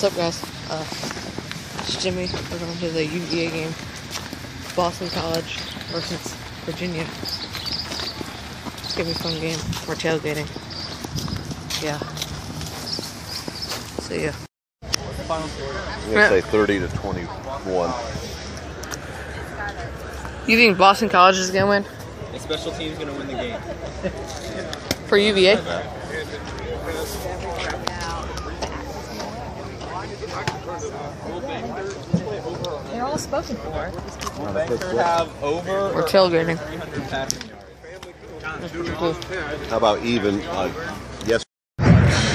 What's up, guys? Uh, it's Jimmy. We're going to the UVA game. Boston College versus Virginia. It's gonna be a fun game. We're tailgating. Yeah. See ya. I'm gonna say 30 to 21. You think Boston College is gonna win The special team's gonna win the game. for UVA? They're all spoken for. Benkert have over We're tailgating. 300 passing. How about even? Uh, yes.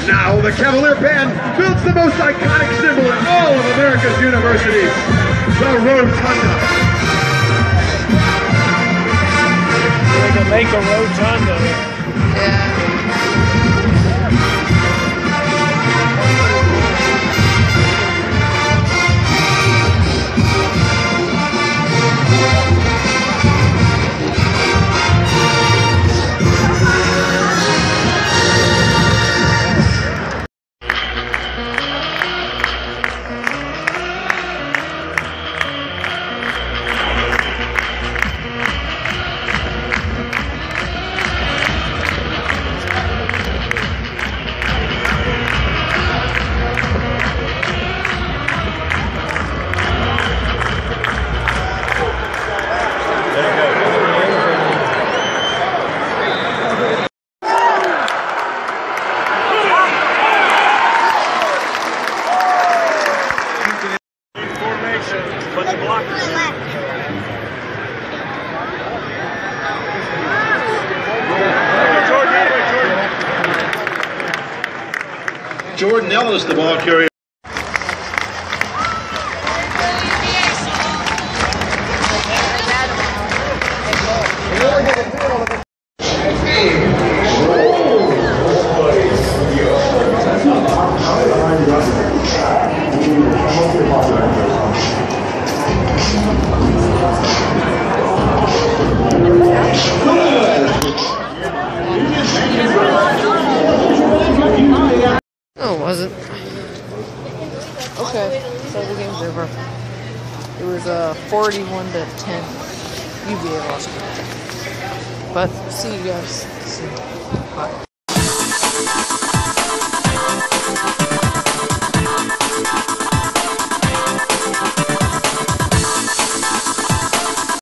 Now the Cavalier Band builds the most iconic symbol in all of America's universities, the Rotunda. They can make a rotunda. Yeah. Formation. Bunch of blockers. Jordan, Jordan. Jordan Ellis, the ball carrier. No, it wasn't. Okay, so the game's over. It was uh 41 to 10. UVA lost. But see you guys soon. Bye.